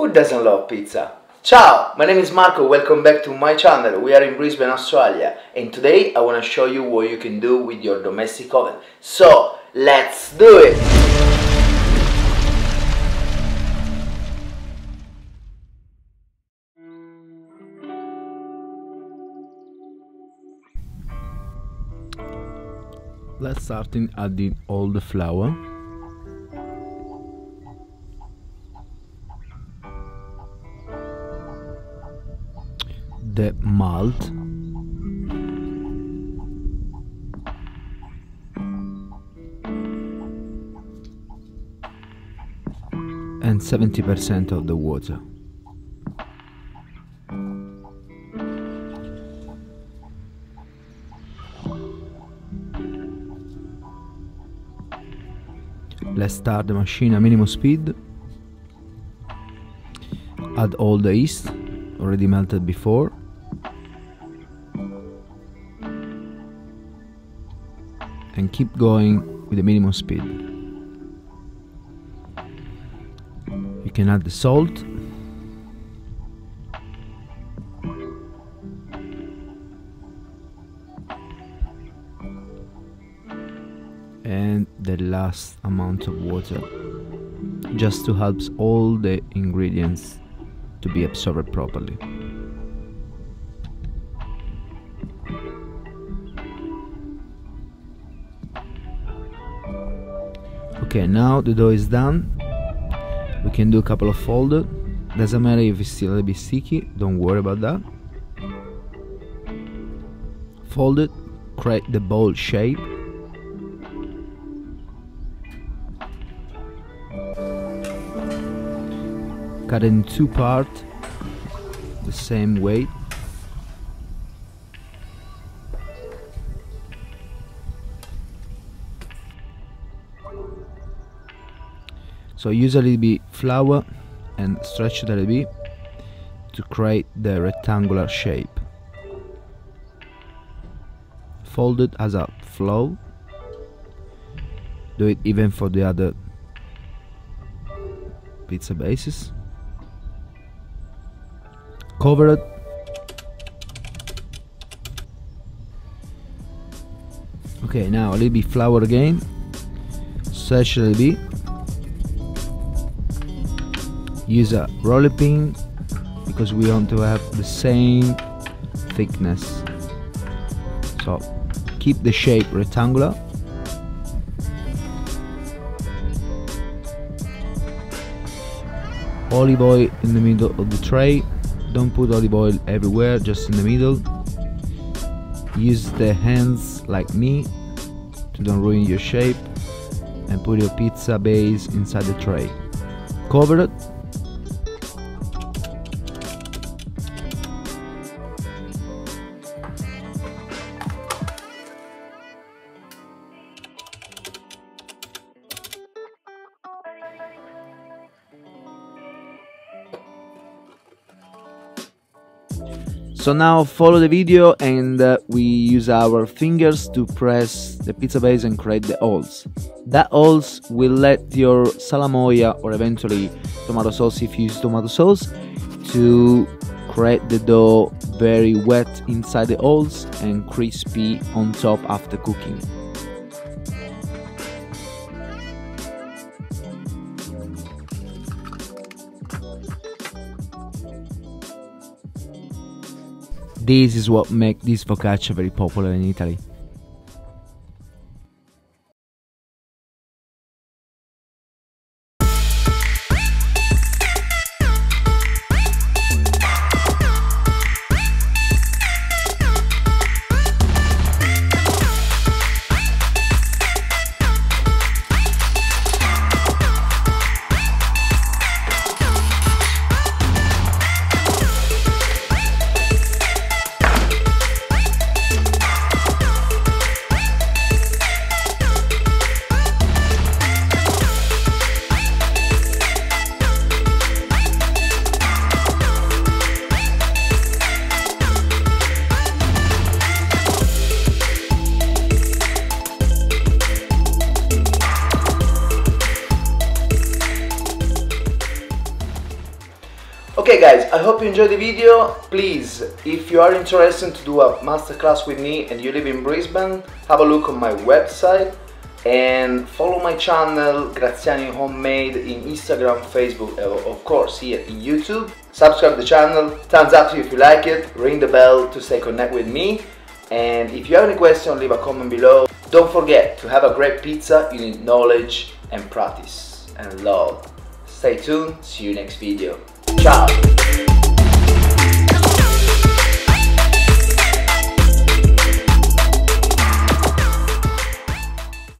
Who doesn't love pizza? Ciao, my name is Marco, welcome back to my channel. We are in Brisbane, Australia and today I want to show you what you can do with your domestic oven. So, let's do it! Let's start in adding all the flour the malt and 70% of the water. Let's start the machine at minimum speed. Add all the yeast already melted before and keep going with the minimum speed you can add the salt and the last amount of water just to help all the ingredients to be absorbed properly. Okay, now the dough is done. We can do a couple of folded. Doesn't matter if it's still a bit sticky, don't worry about that. Fold it, create the bowl shape cut in two parts the same weight so little bit flour and stretch little bit to create the rectangular shape. Fold it as a flow. Do it even for the other pizza bases. Cover it. Okay now a little bit flour again. Stretch a little bit use a roller pin because we want to have the same thickness. So keep the shape rectangular. Olive oil in the middle of the tray. Don't put olive oil everywhere just in the middle. Use the hands like me to don't ruin your shape and put your pizza base inside the tray. Cover it So now follow the video and uh, we use our fingers to press the pizza base and create the holes. That holes will let your salamoia or eventually tomato sauce if you use tomato sauce to create the dough very wet inside the holes and crispy on top after cooking. This is what makes this focaccia very popular in Italy. Okay guys, I hope you enjoyed the video. Please, if you are interested to do a masterclass with me and you live in Brisbane, have a look on my website and follow my channel Graziani Homemade in Instagram, Facebook, of course here in YouTube. Subscribe the channel, thumbs up if you like it, ring the bell to stay connected with me and if you have any question leave a comment below. Don't forget to have a great pizza, you need knowledge and practice and love. Stay tuned, see you next video. Tchau.